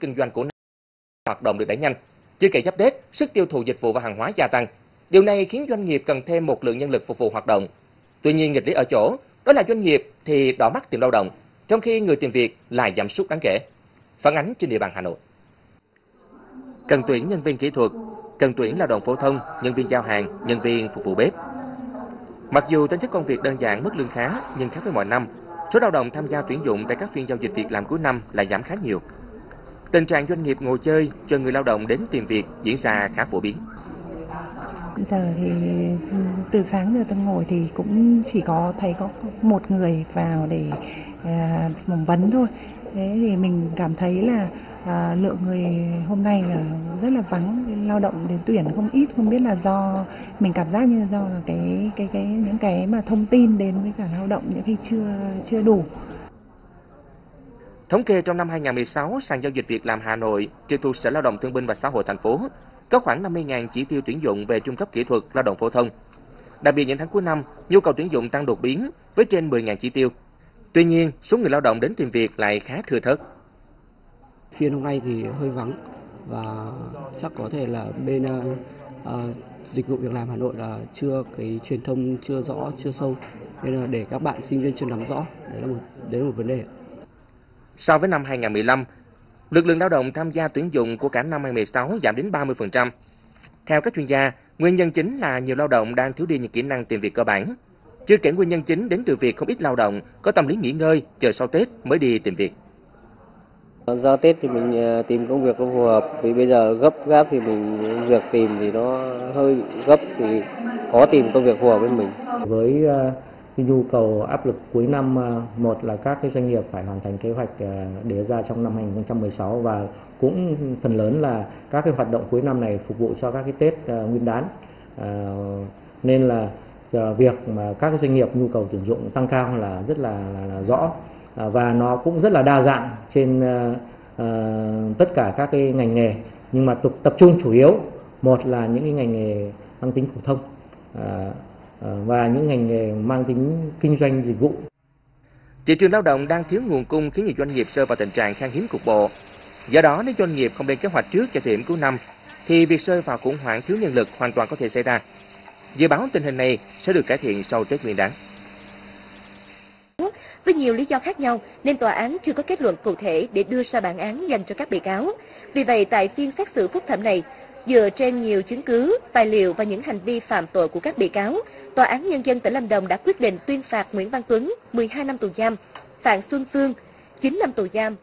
kinh doanh của hoạt động được đẩy nhanh. Chưa kể giáp Tết, sức tiêu thụ dịch vụ và hàng hóa gia tăng. Điều này khiến doanh nghiệp cần thêm một lượng nhân lực phục vụ hoạt động. Tuy nhiên nghịch lý ở chỗ, đó là doanh nghiệp thì đỏ mắt tìm lao động, trong khi người tìm việc lại giảm sút đáng kể. Phản ánh trên địa bàn Hà Nội. Cần tuyển nhân viên kỹ thuật, cần tuyển lao động phổ thông, nhân viên giao hàng, nhân viên phục vụ bếp. Mặc dù tính chất công việc đơn giản mức lương khá, nhưng khác với mọi năm, số lao động tham gia tuyển dụng tại các phiên giao dịch việc làm cuối năm lại giảm khá nhiều. Tình trạng doanh nghiệp ngồi chơi cho người lao động đến tìm việc diễn ra khá phổ biến. Giờ thì từ sáng giờ tôi ngồi thì cũng chỉ có thấy có một người vào để à, phỏng vấn thôi. Thế thì mình cảm thấy là à, lượng người hôm nay là rất là vắng lao động đến tuyển không ít không biết là do mình cảm giác như là do là cái cái cái những cái mà thông tin đến với cả lao động những khi chưa chưa đủ Thống kê trong năm 2016, sàn giao dịch việc làm Hà Nội trực thuộc Sở Lao động Thương binh và Xã hội thành phố có khoảng 50.000 chỉ tiêu tuyển dụng về trung cấp kỹ thuật lao động phổ thông. Đặc biệt những tháng cuối năm, nhu cầu tuyển dụng tăng đột biến với trên 10.000 chỉ tiêu. Tuy nhiên, số người lao động đến tìm việc lại khá thừa thớt. Phiên hôm nay thì hơi vắng và chắc có thể là bên uh, dịch vụ việc làm Hà Nội là chưa cái truyền thông chưa rõ, chưa sâu nên là để các bạn sinh viên chưa nắm rõ đấy là một đấy là một vấn đề. So với năm 2015, lực lượng lao động tham gia tuyển dụng của cả năm 2016 giảm đến 30%. Theo các chuyên gia, nguyên nhân chính là nhiều lao động đang thiếu đi những kỹ năng tìm việc cơ bản. Chưa kể nguyên nhân chính đến từ việc không ít lao động có tâm lý nghỉ ngơi chờ sau Tết mới đi tìm việc. Do Tết thì mình ờ, tìm công việc không phù hợp vì bây giờ gấp gáp thì mình việc tìm thì nó hơi gấp thì khó tìm công việc phù hợp với mình. Với ờ, cái nhu cầu áp lực cuối năm à, một là các cái doanh nghiệp phải hoàn thành kế hoạch à, đề ra trong năm 2016 và cũng phần lớn là các cái hoạt động cuối năm này phục vụ cho các cái Tết à, nguyên đán. Nên là việc mà các doanh nghiệp nhu cầu tuyển dụng tăng cao là rất là, là, là rõ. Và nó cũng rất là đa dạng trên tất cả các cái ngành nghề. Nhưng mà tập tập trung chủ yếu một là những cái ngành nghề mang tính phổ thông và những ngành nghề mang tính kinh doanh dịch vụ. Thị trường lao động đang thiếu nguồn cung khiến nhiều doanh nghiệp rơi vào tình trạng khan hiếm cục bộ. Do đó, nếu doanh nghiệp không lên kế hoạch trước cho thời điểm cuối năm, thì việc rơi vào khủng hoảng thiếu nhân lực hoàn toàn có thể xảy ra. Dự báo tình hình này sẽ được cải thiện sau Tết Nguyên đán. Với nhiều lý do khác nhau nên tòa án chưa có kết luận cụ thể để đưa ra bản án dành cho các bị cáo. Vì vậy, tại phiên xét xử phúc thẩm này, dựa trên nhiều chứng cứ, tài liệu và những hành vi phạm tội của các bị cáo, Tòa án Nhân dân tỉnh Lâm Đồng đã quyết định tuyên phạt Nguyễn Văn Tuấn 12 năm tù giam, Phạm Xuân Phương 9 năm tù giam